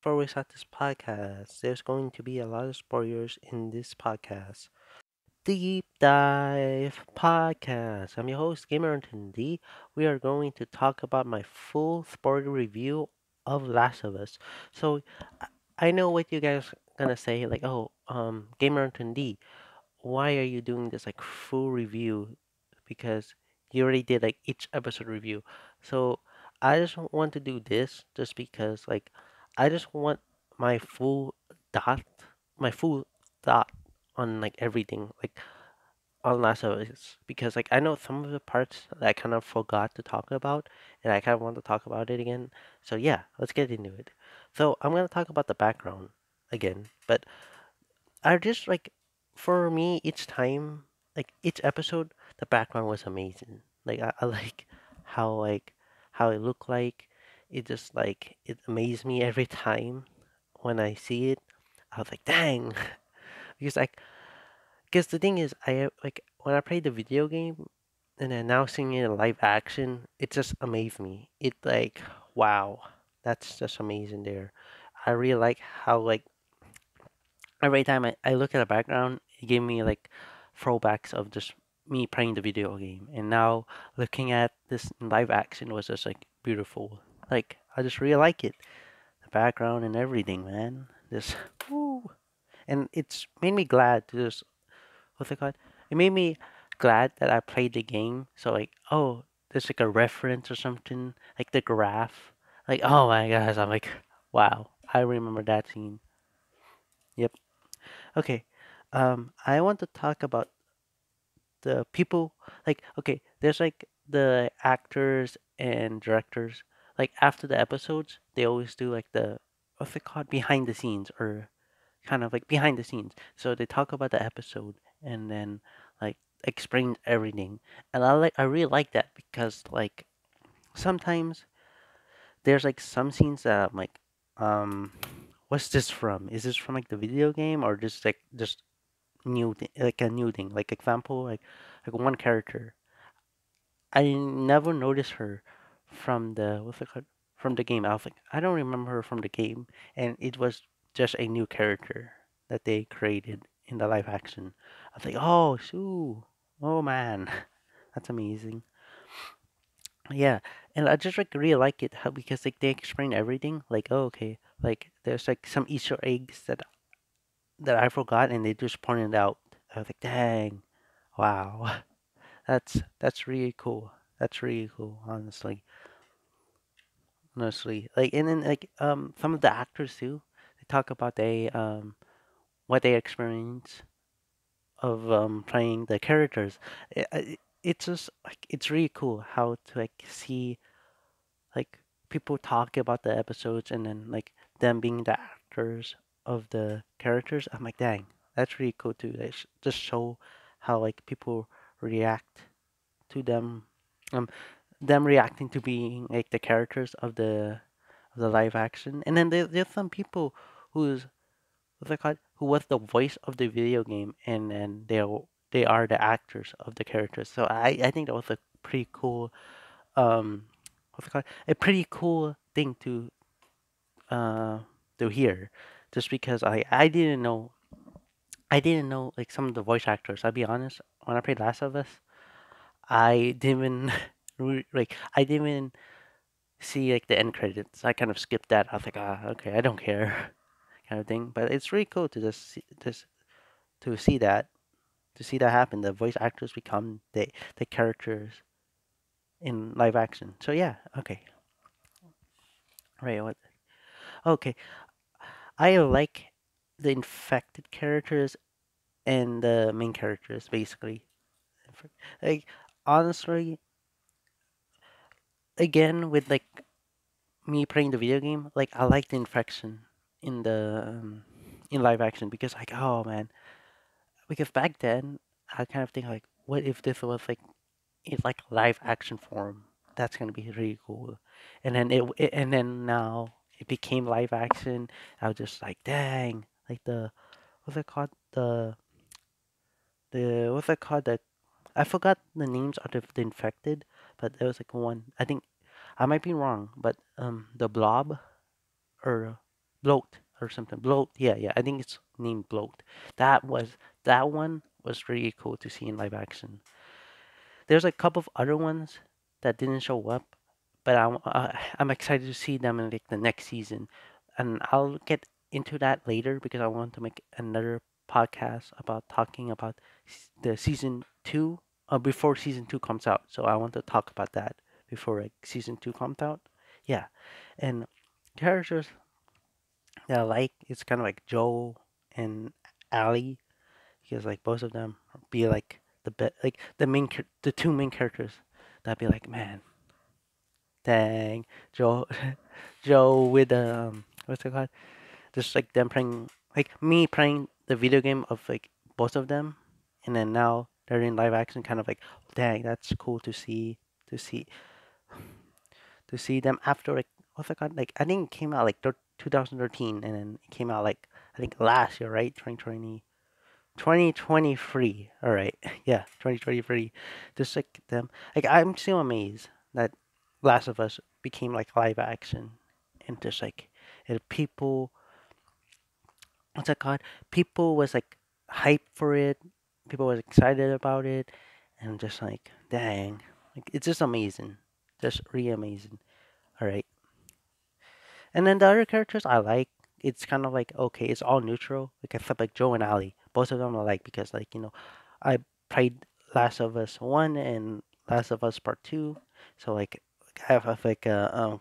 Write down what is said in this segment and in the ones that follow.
Before we start this podcast, there's going to be a lot of spoilers in this podcast. Deep Dive Podcast. I'm your host, Gamerton D. We are going to talk about my full spoiler review of Last of Us. So I know what you guys gonna say, like, oh, um, Gamerton D, why are you doing this like full review? Because you already did like each episode review. So I just want to do this just because like I just want my full dot, my full thought on like everything, like on Last of Us, because like I know some of the parts that I kind of forgot to talk about, and I kind of want to talk about it again. So yeah, let's get into it. So I'm gonna talk about the background again, but I just like for me each time, like each episode, the background was amazing. Like I, I like how like how it looked like. It just like it amazed me every time when I see it. I was like, dang, because like because the thing is, I like when I played the video game and now seeing it in live action, it just amazed me. It like wow, that's just amazing there. I really like how like every time I, I look at the background, it gave me like throwbacks of just me playing the video game. And now looking at this live action was just like beautiful. Like I just really like it. The background and everything, man. Just woo. And it's made me glad to just what's it called? It made me glad that I played the game. So like, oh, there's like a reference or something, like the graph. Like, oh my gosh, I'm like, wow, I remember that scene. Yep. Okay. Um, I want to talk about the people. Like, okay, there's like the actors and directors. Like after the episodes, they always do like the what's it called behind the scenes or kind of like behind the scenes. So they talk about the episode and then like explain everything. And I like I really like that because like sometimes there's like some scenes that I'm like, um, what's this from? Is this from like the video game or just like just new thi- like a new thing? Like example, like like one character. I never noticed her from the what's it called? From the game. I was like, I don't remember her from the game, and it was just a new character that they created in the live action. I was like, oh, Sue, oh man, that's amazing. Yeah, and I just like really like it how because like they explain everything. Like, oh, okay, like there's like some Easter eggs that that I forgot, and they just pointed out. I was like, dang, wow, that's that's really cool. That's really cool, honestly. Honestly, like, and then like um some of the actors too. They talk about they um what they experience of um playing the characters. It's just like it's really cool how to like see like people talk about the episodes and then like them being the actors of the characters. I'm like, dang, that's really cool too. They sh- just show how like people react to them, um, them reacting to being like the characters of the of the live action. And then there, there's some people who's what's it called, who was the voice of the video game, and and they are they are the actors of the characters. So I I think that was a pretty cool um what's it called a pretty cool thing to uh to hear just because I I didn't know I didn't know like some of the voice actors. I'll be honest, when I played Last of Us, I didn't even like I didn't even see like the end credits. I kind of skipped that. I was like, ah, okay, I don't care, kind of thing. But it's really cool to just see, just to see that to see that happen. The voice actors become the the characters in live action. So yeah, okay, right. What? Okay, I like the infected characters and the main characters basically. Like honestly, again with like me playing the video game, like I like the infection in the um, in live action because like oh man, because back then I kind of think like what if this was like in like live action form? That's gonna be really cool. And then it, it and then now it became live action. I was just like dang, like the what's it called the the what's it called the I forgot the names of the, infected, but there was like one. I think I might be wrong, but um, the blob or Bloat or something. Bloat. Yeah, yeah. I think it's named Bloat. That was that one was really cool to see in live action. There's a couple of other ones that didn't show up, but I'm uh, I'm excited to see them in like the next season, and I'll get into that later because I want to make another podcast about talking about the season two uh, before season two comes out. So I want to talk about that before like season two comes out. Yeah, and characters that I like it's kind of like Joe and Ali because like both of them be like the be- like the main the two main characters that'd be like man dang Joe Joe with um what's it called just like them playing like me playing the video game of like both of them and then now they're in live action kind of like dang that's cool to see to see to see them after like what's it called like I think it came out like thir- 2013 and then it came out like I think last year right 2020 2023. All right. Yeah, 2023. Just like them. Like I'm still amazed that Last of Us became like live action and just like it, people what's that called? People was like hyped for it. People was excited about it and just like dang. Like it's just amazing. Just really amazing. All right. And then the other characters I like, it's kind of like okay, it's all neutral. Like except like Joe and Ali, both of them I like because like you know, I played Last of Us One and Last of Us Part Two, so like I have, have like a um,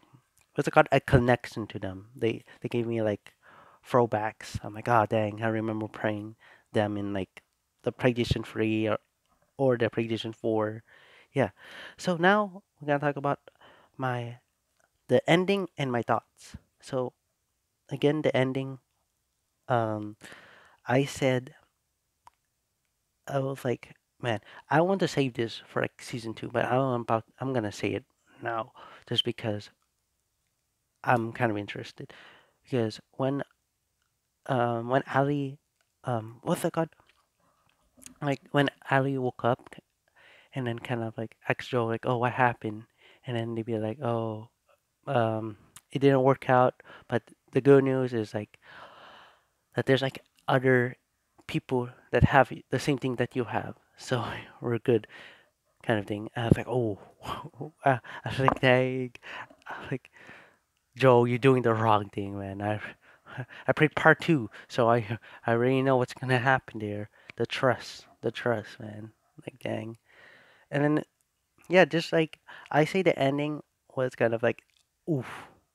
what's it called? A connection to them. They they gave me like throwbacks. I'm like, oh dang, I remember playing them in like the PlayStation Three or or the PlayStation Four. Yeah. So now we're gonna talk about my the ending and my thoughts. So again, the ending. Um, I said I was like, man, I want to save this for like season two, but I'm about I'm gonna say it now just because I'm kind of interested. Because when um when Ali um what's that called? Like when Ali woke up and then kind of like asked Joe like, oh, what happened? And then they'd be like, oh, um, it didn't work out, but the good news is like that there's like other people that have the same thing that you have, so we're good, kind of thing. And I was like, oh, I was like, dang, like Joe, you're doing the wrong thing, man. I I played part two, so I I already know what's gonna happen there. The trust, the trust, man. Like, dang. And then yeah, just like I say, the ending was kind of like, oof.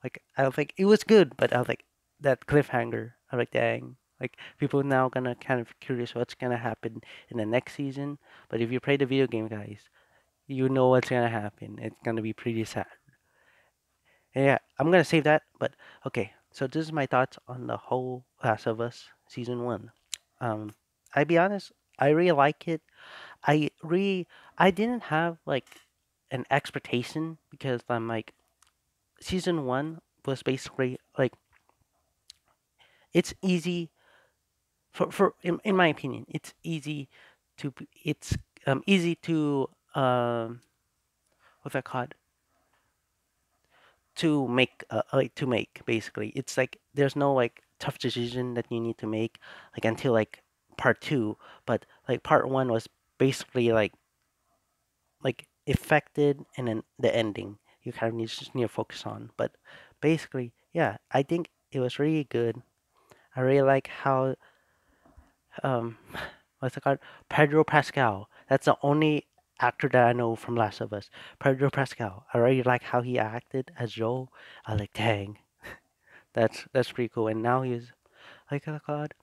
Like I was like, it was good, but I was like, that cliffhanger. I was like, dang. Like people now gonna kind of curious what's gonna happen in the next season. But if you play the video game, guys, you know what's gonna happen. It's gonna be pretty sad. Yeah, I'm gonna save that. But okay, so this is my thoughts on the whole Last of Us season one. Um, I be honest, I really like it. I really, I didn't have like an expectation because I'm like season one was basically like it's easy for for in, in my opinion it's easy to it's um easy to um what's that called to make uh, like to make basically it's like there's no like tough decision that you need to make like until like part two but like part one was basically like like affected and then the ending. You kind of need just need to focus on but basically yeah i think it was really good. I really like how um what's it called? Pedro pascal. That's the only actor that i know from last of us. Pedro pascal. I really like how he acted as joel. I like dang. That's that's pretty cool. And now he's like oh god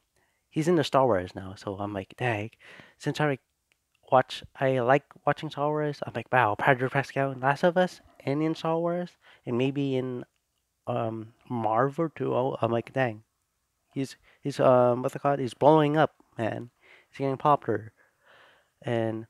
he's in the star wars now so i'm like dang since i watch I like watching Star Wars. I'm like, wow, Pedro Pascal in Last of Us and in Star Wars and maybe in um Marvel too. Oh, I'm like, dang, he's he's um what's it called? He's blowing up, man. He's getting popular. And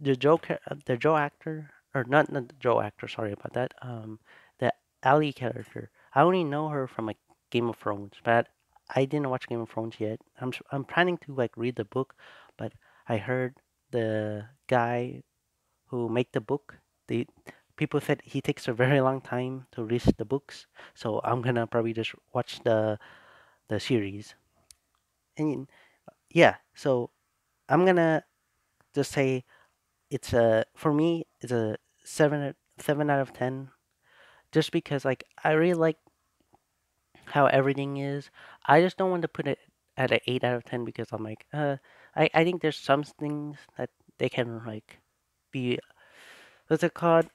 the Joe the Joe actor or not not the Joe actor. Sorry about that. Um, the Ali character. I only know her from like Game of Thrones, but I didn't watch Game of Thrones yet. I'm I'm planning to like read the book, but I heard the guy who make the book. The people said he takes a very long time to read the books, so I'm gonna probably just watch the the series. And yeah, so I'm gonna just say it's a for me it's a seven seven out of ten. Just because like I really like how everything is. I just don't want to put it at an eight out of ten because I'm like, uh, I I think there's some things that they can like be what's it called?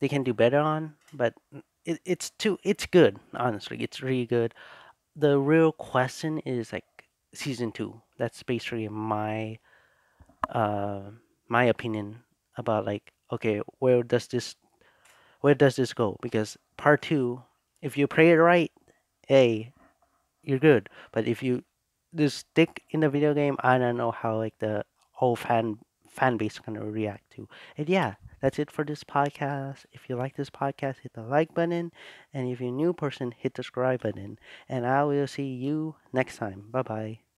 They can do better on, but it, it's too it's good. Honestly, it's really good. The real question is like season two. That's basically my uh my opinion about like okay where does this where does this go? Because part two, if you play it right, hey, you're good. But if you just stick in the video game, I don't know how like the whole fan fan base gonna react to. And yeah, that's it for this podcast. If you like this podcast, hit the like button, and if you're a new person, hit the subscribe button. And I will see you next time. Bye bye.